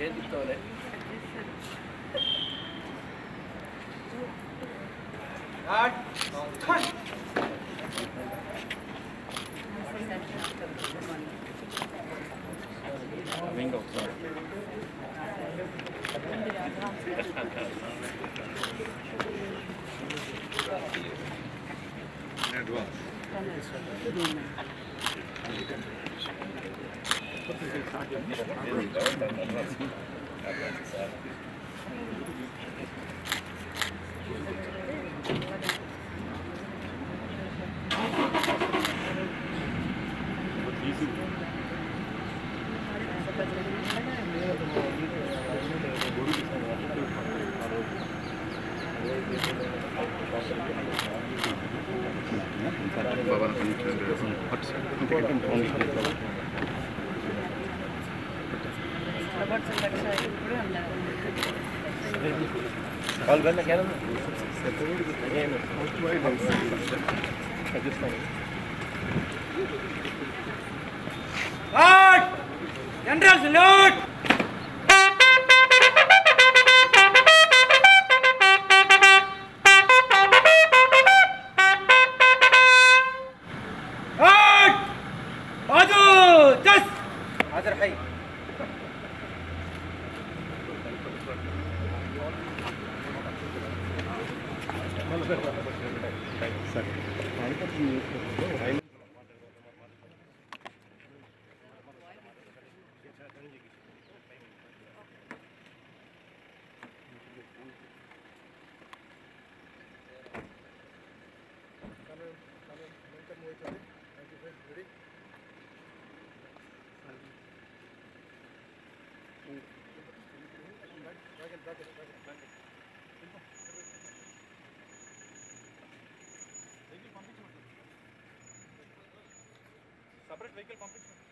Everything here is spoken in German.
ये स्टॉल है Bingo, sorry. In advance. Baba, ich habe einen Hot. All well, again? Again. I just find it. ಸರಿ Thank you. Separate vehicle పంపించండి